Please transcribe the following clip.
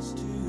to